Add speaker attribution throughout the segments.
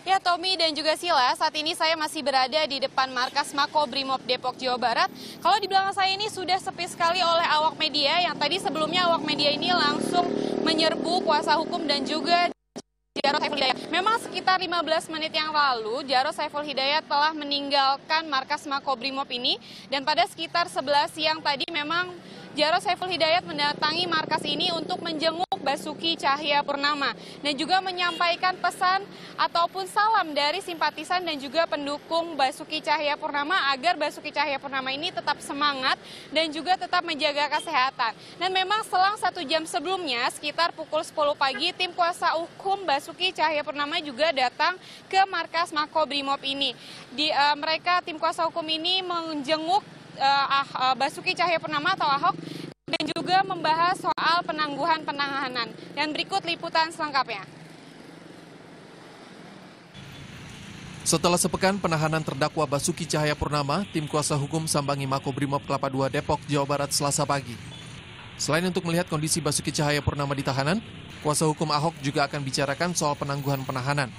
Speaker 1: Ya Tommy dan juga Sila, saat ini saya masih berada di depan markas Mako Brimob Depok, Jawa Barat. Kalau di belakang saya ini sudah sepi sekali oleh awak media yang tadi sebelumnya awak media ini langsung menyerbu kuasa hukum dan juga Jarod Saiful Hidayat. Memang sekitar 15 menit yang lalu, Jarod Saiful Hidayat telah meninggalkan markas Mako Brimob ini. Dan pada sekitar 11 siang tadi memang Jarod Saiful Hidayat mendatangi markas ini untuk menjenguk Basuki Cahaya Purnama dan juga menyampaikan pesan ataupun salam dari simpatisan dan juga pendukung Basuki Cahaya Purnama agar Basuki Cahaya Purnama ini tetap semangat dan juga tetap menjaga kesehatan. Dan memang selang satu jam sebelumnya, sekitar pukul 10 pagi, tim kuasa hukum Basuki Cahaya Purnama juga datang ke markas Mako Brimob ini. Di, uh, mereka tim kuasa hukum ini menjenguk uh, Basuki Cahaya Purnama atau Ahok juga membahas soal penangguhan penahanan. Dan berikut liputan selengkapnya.
Speaker 2: Setelah sepekan penahanan terdakwa Basuki Cahaya Purnama, tim kuasa hukum Sambangi Mako Brimob Kelapa II Depok, Jawa Barat selasa pagi. Selain untuk melihat kondisi Basuki Cahaya Purnama di tahanan, kuasa hukum Ahok juga akan bicarakan soal penangguhan penahanan.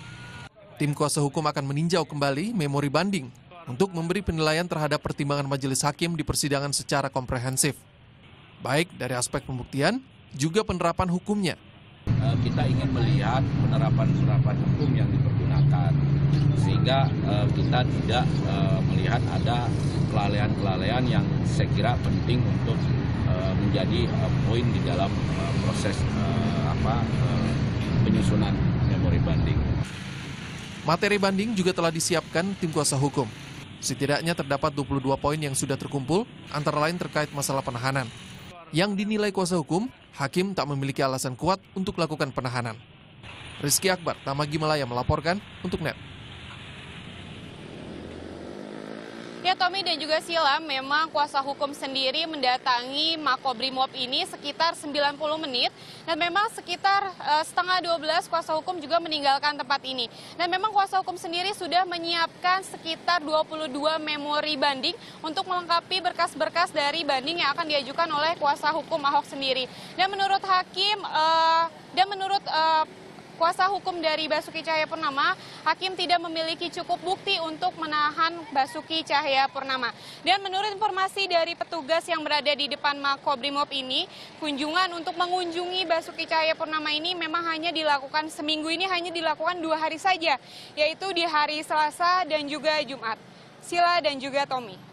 Speaker 2: Tim kuasa hukum akan meninjau kembali memori banding untuk memberi penilaian terhadap pertimbangan majelis hakim di persidangan secara komprehensif baik dari aspek pembuktian juga penerapan hukumnya.
Speaker 3: Eh, kita ingin melihat penerapan-penerapan hukum yang dipergunakan, sehingga eh, kita tidak eh, melihat ada kelalaian-kelalaian yang saya kira penting untuk menjadi poin di dalam proses apa penyusunan memori banding.
Speaker 2: Materi banding juga telah disiapkan tim kuasa hukum. Setidaknya terdapat 22 poin yang sudah terkumpul, antara lain terkait masalah penahanan, yang dinilai kuasa hukum, hakim tak memiliki alasan kuat untuk melakukan penahanan. Rizky Akbar, Tamagi Malaya melaporkan untuk NET.
Speaker 1: Ya Tommy dan juga Sila, memang kuasa hukum sendiri mendatangi Makobrimob ini sekitar 90 menit dan memang sekitar uh, setengah 12 kuasa hukum juga meninggalkan tempat ini. Dan memang kuasa hukum sendiri sudah menyiapkan sekitar 22 memori banding untuk melengkapi berkas-berkas dari banding yang akan diajukan oleh kuasa hukum Ahok sendiri. Dan menurut hakim uh, dan menurut uh, kuasa hukum dari Basuki Cahaya Purnama, hakim tidak memiliki cukup bukti untuk menahan Basuki Cahaya Purnama. Dan menurut informasi dari petugas yang berada di depan Makobrimob ini, kunjungan untuk mengunjungi Basuki Cahaya Purnama ini memang hanya dilakukan seminggu ini hanya dilakukan dua hari saja, yaitu di hari Selasa dan juga Jumat. Sila dan juga Tommy.